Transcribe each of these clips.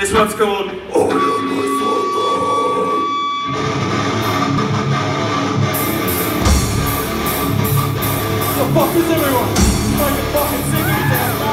This one's called Oh. The fuck is everyone? Like a fucking singing down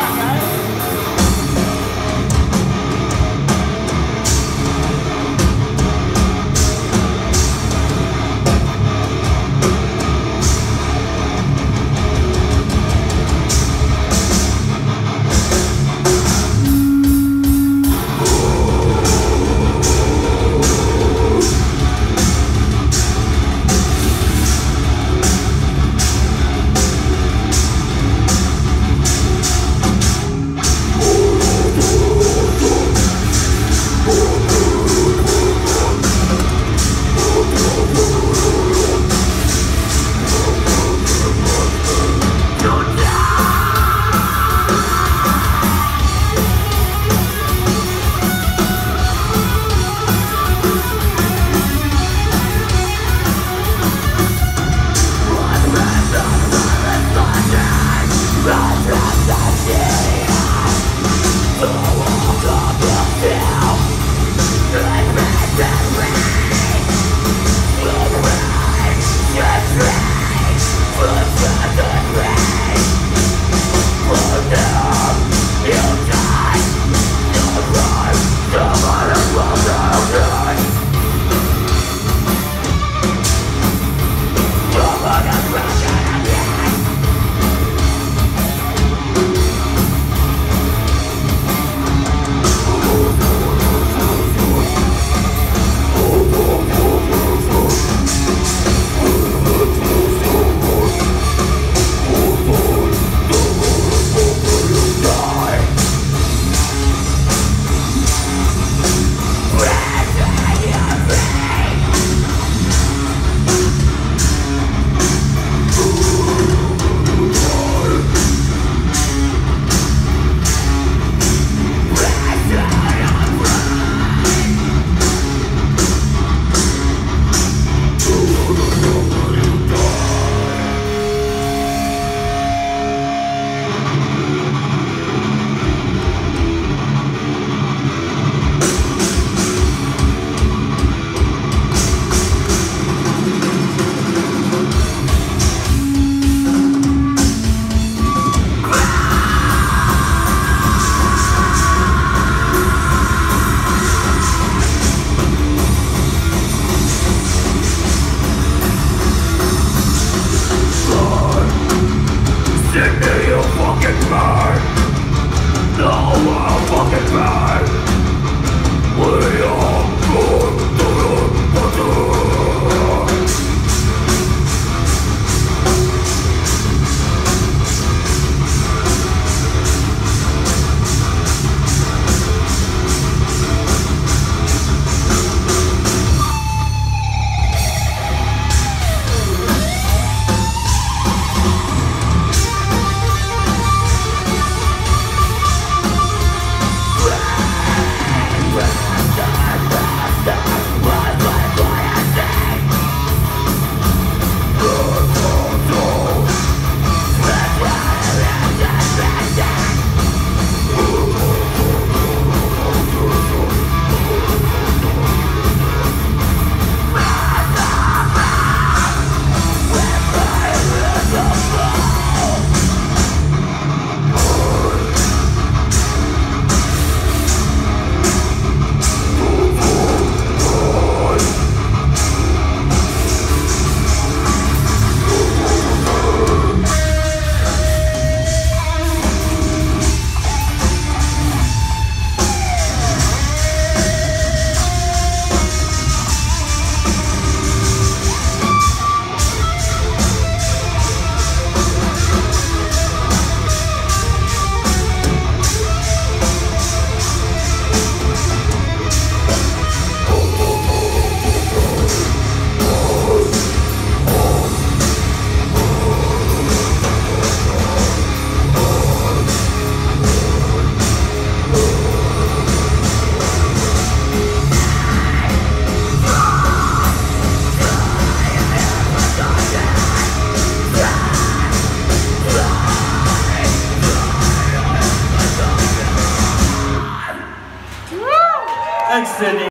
Get! Sydney.